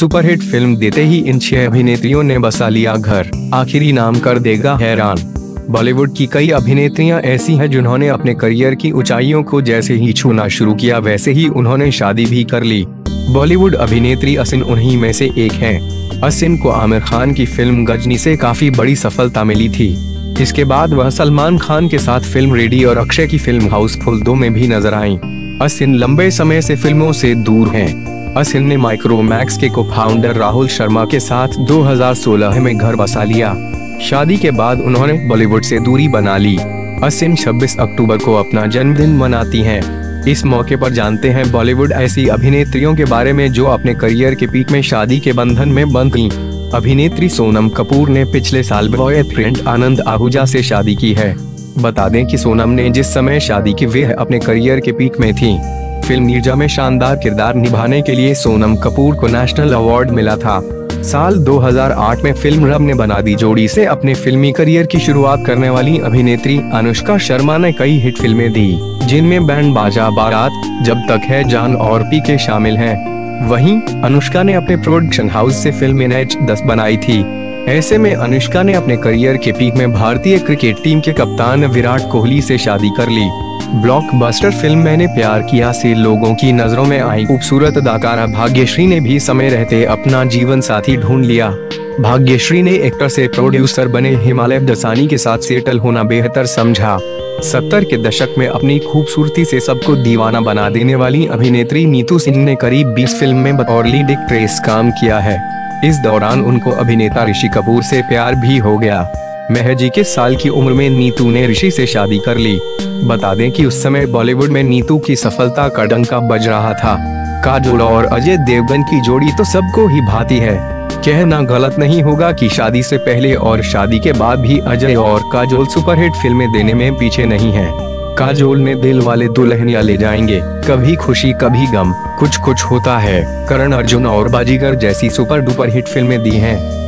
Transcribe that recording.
Superhit film देते ही इन छह अभिनेत्रियों ने बसा लिया घर। आखिरी नाम कर देगा हैरान। बॉलीवुड की कई अभिनेत्रियाँ ऐसी हैं जिन्होंने अपने करियर की ऊंचाइयों को जैसे ही छूना शुरू किया, वैसे ही उन्होंने शादी भी कर ली। बॉलीवुड अभिनेत्री असिन उन्हीं में से एक हैं। असिन को आमिर खान की फ़िल्म गजनी से काफ़ी बड़ी सफलता मिली थी। इसके बाद वह सलमान खान के साथ फ़िल्म रेडी और अक्षय की फ़िल्म हाउसफुल दो में भी नज़र आई। असिन लंबे समय से फ़िल्मों से दूर हैं। असिन ने माइक्रोमैक्स के को फाउंडर राहुल शर्मा के साथ 2016 में घर बसा लिया शादी के बाद उन्होंने बॉलीवुड से दूरी बना ली असिन 26 अक्टूबर को अपना जन्मदिन मनाती हैं। इस मौके पर जानते हैं बॉलीवुड ऐसी अभिनेत्रियों के बारे में जो अपने करियर के पीक में शादी के बंधन में बंध गईं। अभिनेत्री सोनम कपूर ने पिछले साल बॉयफ्रेंड आनंद आहूजा से शादी की है बता दें कि सोनम ने जिस समय शादी की वे अपने करियर के पीक में थी फ़िल्म नीरजा में शानदार किरदार निभाने के लिए सोनम कपूर को नेशनल अवार्ड मिला था। साल 2008 में फ़िल्म रब ने बना दी जोड़ी से अपने फिल्मी करियर की शुरुआत करने वाली अभिनेत्री अनुष्का शर्मा ने कई हिट फ़िल्में दी, जिनमें बैंड बाजा बारात, जब तक है जान और पी के शामिल हैं। वहीं अनुष्का ने अपने प्रोडक्शन हाउस से फ़िल्म एच दस बनाई थी। ऐसे में अनुष्का ने अपने करियर के पीक में भारतीय क्रिकेट टीम के कप्तान विराट कोहली से शादी कर ली। ब्लॉकबस्टर फ़िल्म मैंने प्यार किया से लोगों की नज़रों में आई। खूबसूरत अदाकारा भाग्यश्री ने भी समय रहते अपना जीवन साथी ढूंढ लिया। भाग्यश्री ने एक्टर से प्रोड्यूसर बने हिमालय दसानी के साथ सेटल होना बेहतर समझा। सत्तर के दशक में अपनी खूबसूरती से सबको दीवाना बना देने वाली अभिनेत्री नीतू सिंह ने करीब 20 फ़िल्म में बतौर लीड एक्ट्रेस काम किया है। इस दौरान उनको अभिनेता ऋषि कपूर से प्यार भी हो गया। महज इक्कीस साल की उम्र में नीतू ने ऋषि से शादी कर ली। बता दें कि उस समय बॉलीवुड में नीतू की सफलता का डंका बज रहा था। काजोल और अजय देवगन की जोड़ी तो सबको ही भाती है। कहना गलत नहीं होगा कि शादी से पहले और शादी के बाद भी अजय और काजोल सुपरहिट फ़िल्में देने में पीछे नहीं है। काजोल ने दिल वाले दुल्हनिया ले जाएँगे। कभी खुशी, कभी गम कुछ कुछ होता है। करण अर्जुन और बाजीगर जैसी सुपर डुपर हिट फ़िल्में दी हैं।